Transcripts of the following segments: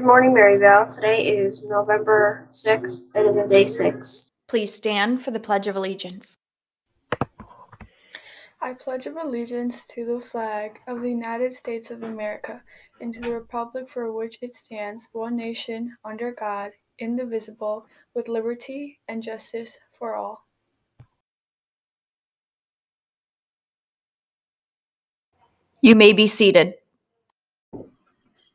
Good morning, Maryvale. Today is November 6th. It is a day six. Please stand for the Pledge of Allegiance. I pledge of allegiance to the flag of the United States of America and to the republic for which it stands, one nation, under God, indivisible, with liberty and justice for all. You may be seated.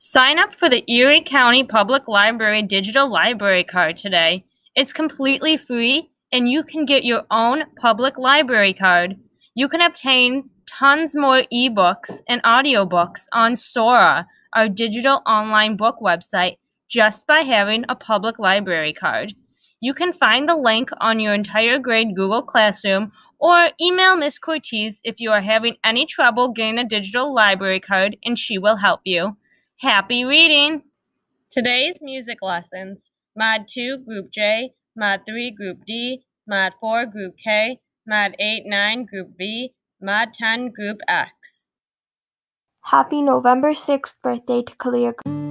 Sign up for the Erie County Public Library digital library card today. It's completely free and you can get your own public library card. You can obtain tons more ebooks and audiobooks on Sora, our digital online book website, just by having a public library card. You can find the link on your entire grade Google Classroom or email Miss Cortez if you are having any trouble getting a digital library card and she will help you. Happy reading! Today's music lessons Mod 2 Group J, Mod 3 Group D, Mod 4 Group K, Mod 8 9 Group V, Mod 10 Group X. Happy November 6th birthday to Kalia.